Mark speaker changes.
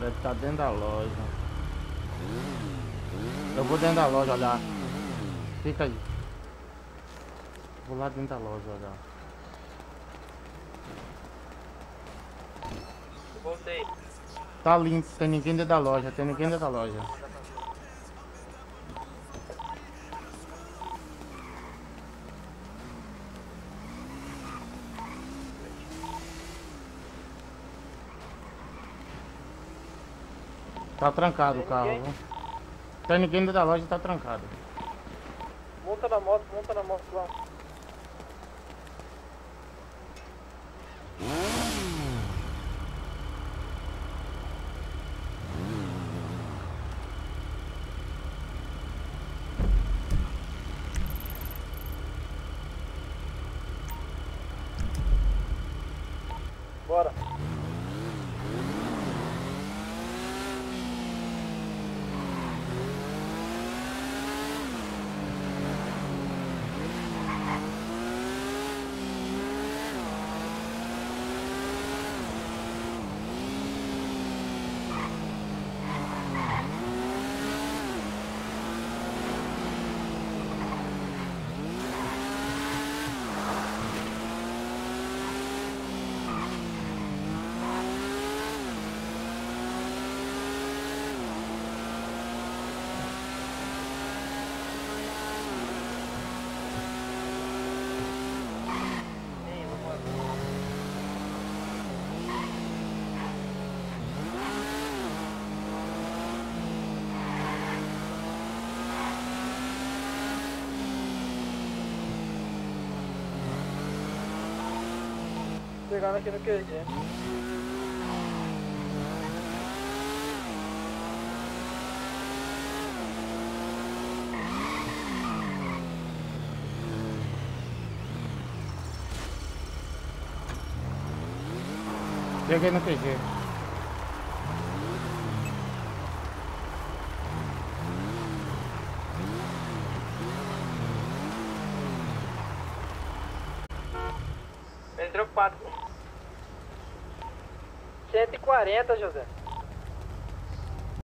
Speaker 1: Deve estar dentro da loja. Eu vou dentro da loja olhar. Fica aí. Vou lá dentro da loja olhar.
Speaker 2: Voltei.
Speaker 1: Tá limpo, tem ninguém dentro da loja, tem ninguém dentro da loja. Tá trancado o carro,
Speaker 2: ninguém?
Speaker 1: Tem ninguém dentro da loja, tá trancado.
Speaker 2: Monta na moto, monta na moto lá. Bora. Chegando aqui no QG.
Speaker 1: Cheguei no QG.
Speaker 2: Bem preocupado. 140, José.